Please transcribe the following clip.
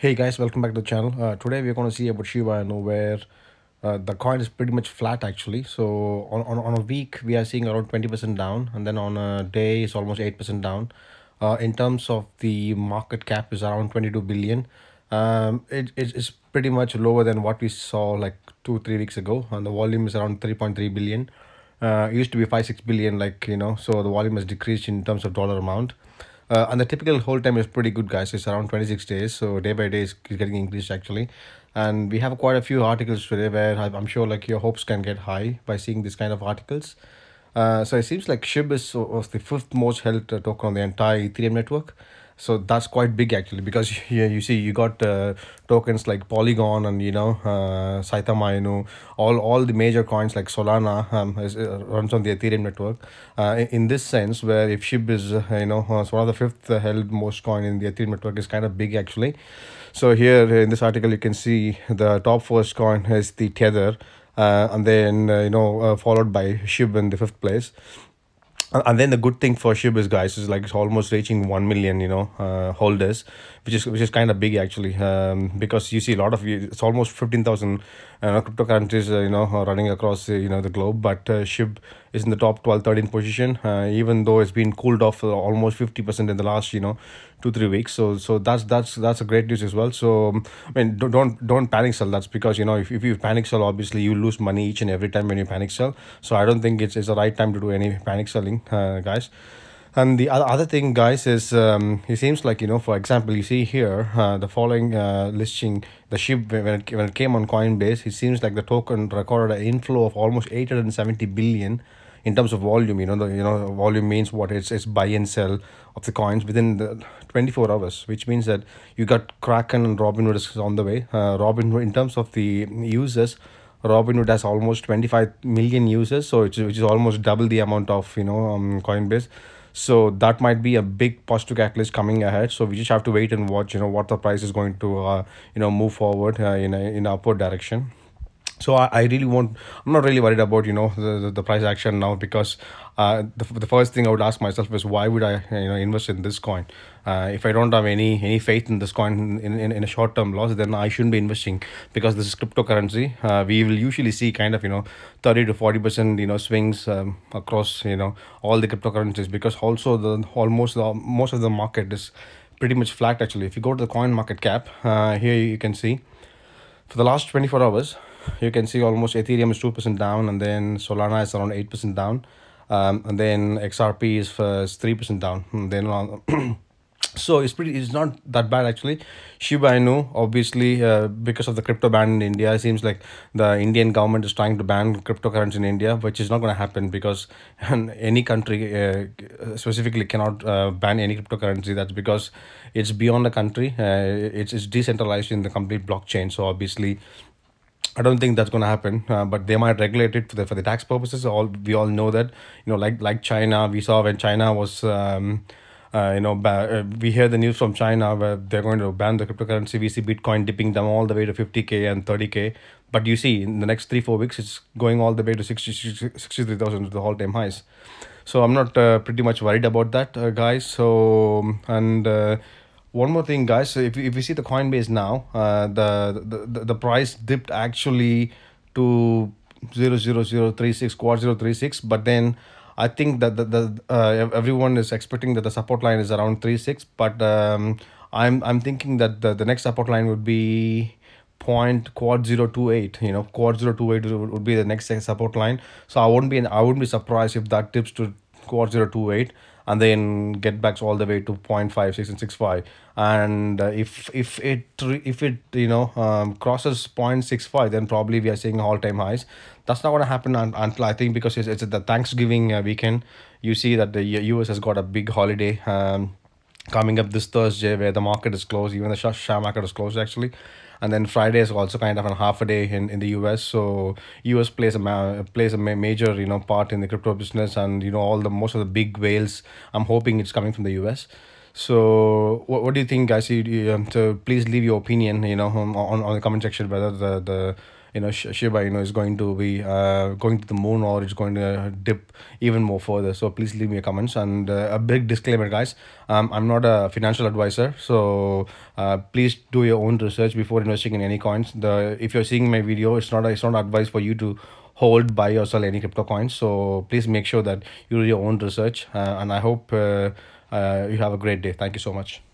Hey guys, welcome back to the channel. Uh, today we're going to see about Shiba Inu where uh, the coin is pretty much flat actually. So on, on, on a week we are seeing around 20% down and then on a day it's almost 8% down. Uh, in terms of the market cap is around 22 billion. Um, it, it's pretty much lower than what we saw like two, three weeks ago and the volume is around 3.3 billion. Uh, it used to be 5, 6 billion like, you know, so the volume has decreased in terms of dollar amount. Uh, and the typical hold time is pretty good, guys. It's around 26 days. So day by day is getting increased actually. And we have quite a few articles today where I'm sure like your hopes can get high by seeing this kind of articles. Uh, so it seems like SHIB is was the fifth most held uh, token on the entire Ethereum network so that's quite big actually because yeah, you see you got uh, tokens like polygon and you know uh, saitama inu all all the major coins like solana um, is, uh, runs on the ethereum network. Uh, in, this sense where if shib is uh, you know uh, one of the fifth held most coin in the ethereum network is kind of big actually. So here in this article you can see the top first coin is the tether uh, and then uh, you know uh, followed by shib in the fifth place and then the good thing for Shibas guys is like it's almost reaching 1 million you know uh, holders which is which is kind of big actually. Um, because you see a lot of it's almost 15000 uh, cryptocurrencies uh, you know running across uh, you know the globe. But uh, shib is in the top 12 13 position uh, even though it's been cooled off almost 50% in the last you know two three weeks. So so that's that's that's a great news as well. So i mean don't don't, don't panic sell that's because you know if, if you panic sell obviously you lose money each and every time when you panic sell so i don't think it's, it's the right time to do any panic selling uh, guys. And the other thing guys is um, it seems like you know for example you see here uh, the following uh, listing the shib, when it, when it came on coinbase it seems like the token recorded an inflow of almost 870 billion in terms of volume you know the you know volume means what? It's it's buy and sell of the coins within the 24 hours which means that you got kraken and robinhood is on the way. Uh, robinhood in terms of the users robinhood has almost 25 million users so it's which is almost double the amount of you know um, coinbase. So that might be a big positive catalyst coming ahead. So we just have to wait and watch you know what the price is going to uh, you know move forward uh, in a in upward direction so I, I really want i'm not really worried about you know the, the, the price action now because uh the, the first thing i would ask myself is why would i you know invest in this coin? Uh, if i don't have any any faith in this coin in, in, in a short term loss then i shouldn't be investing because this is cryptocurrency. Uh, we will usually see kind of you know 30 to 40 percent you know swings um, across you know all the cryptocurrencies because also the almost the most of the market is pretty much flat actually. If you go to the coin market cap uh, here you can see for the last 24 hours you can see almost ethereum is 2% down and then solana is around 8% down. Um, and then xrp is, uh, 3% down. And then so it's pretty it's not that bad actually. Shiba inu obviously uh, because of the crypto ban in india it seems like the indian government is trying to ban cryptocurrency in india which is not going to happen because any country uh, specifically cannot uh, ban any cryptocurrency. That's because it's beyond the country. Uh, it's, it's decentralized in the complete blockchain. So obviously I don't think that's going to happen, uh, but they might regulate it for the for the tax purposes. All we all know that you know, like like China, we saw when China was. Um, uh, you know, ba- uh, we hear the news from China where they're going to ban the cryptocurrency. We see Bitcoin dipping down all the way to 50k and 30k. But you see, in the next three, four weeks, it's going all the way to 60, 63,000 to the all time highs. So I'm not uh, pretty much worried about that, uh, guys. So, and uh, one more thing guys. So if, if you see the coinbase now uh, the, the the price dipped actually to 00036 quad 036 but then i think that the, the uh, everyone is expecting that the support line is around 36 but um, i'm i'm thinking that the, the next support line would be point quad 028 you know quad 028 would be the next support line. So i wouldn't be i wouldn't be surprised if that dips to quad 028 and then get backs all the way to 0.56 and 65 and uh, if if it if it you know um, crosses 0.65 then probably we are seeing all-time highs. That's not going to happen until i think because it's, it's the thanksgiving uh, weekend. You see that the us has got a big holiday um, coming up this thursday where the market is closed even the share market is closed actually and then Friday is also kind of a half a day in, in the US. So US plays a ma- plays a ma- major you know part in the crypto business, and you know all the most of the big whales. I'm hoping it's coming from the US. So what, what do you think, guys? You, you, um, so please leave your opinion, you know, on, on the comment section whether the the you know Sh- Shiba you know is going to be uh, going to the moon or it's going to dip even more further. So please leave me your comments and uh, a big disclaimer, guys. Um, I'm not a financial advisor, so uh, please do your own research before investing in any coins. The if you're seeing my video, it's not it's not advice for you to hold, buy, or sell any crypto coins. So please make sure that you do your own research. Uh, and I hope uh, uh, you have a great day. Thank you so much.